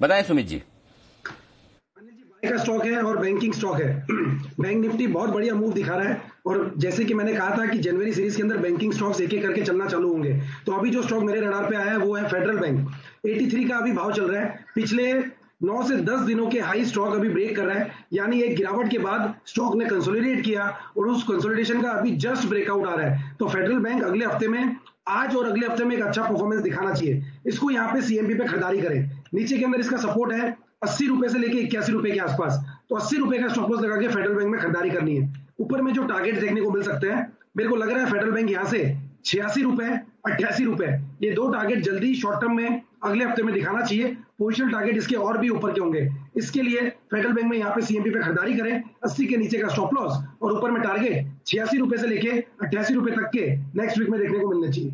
बताएँ सुमित जी। का स्टॉक है और बैंकिंग स्टॉक है। बैंक निफ्टी बहुत बढ़िया मूव दिखा रहा है और जैसे कि मैंने कहा था कि जनवरी सीरीज़ के अंदर बैंकिंग स्टॉक्स एक एक करके चलना चालू होंगे। तो अभी जो स्टॉक मेरे रडार पे आया है, वो है फेडरल बैंक 83 का अभी भाव चल रहा है। पिछले 9 से 10 दिनों के हाई स्टॉक अभी ब्रेक कर रहा है। यानी एक गिरावट के बाद स्टॉक ने कंसोलिडेट किया और उस कंसोलिडेशन का अभी जस्ट ब्रेकआउट आ रहा है। तो फेडरल बैंक अगले हफ़्ते में, आज और अगले हफ़्ते में एक अच्छा परफॉर्मेंस दिखाना चाहिए। इसको यहाँ पे सीएमपी पे खरीदारी करें। नीचे के अंदर इसका सपोर्ट है अस्सी रुपए से लेके इक्यासी रुपए के आसपास। तो अस्सी रुपए का स्टॉप लॉस लगा के फेडरल बैंक में खरीदारी करनी है। ऊपर में जो टारगेट देखने को मिल सकते हैं, मेरे को लग रहा है फेडरल बैंक यहाँ से छियासी रुपए अट्ठासी रुपए। ये दो टारगेट जल्दी शॉर्ट टर्म में अगले हफ़्ते में दिखाना चाहिए। पोजिशनल टारगेट इसके और भी ऊपर के होंगे। इसके लिए फेडरल बैंक में यहाँ पे सीएमपी पे खरीदारी करें। 80 के नीचे का स्टॉप लॉस और ऊपर में टारगेट छियासी रुपए से लेके अट्ठासी रुपए तक के नेक्स्ट वीक में देखने को मिलने चाहिए।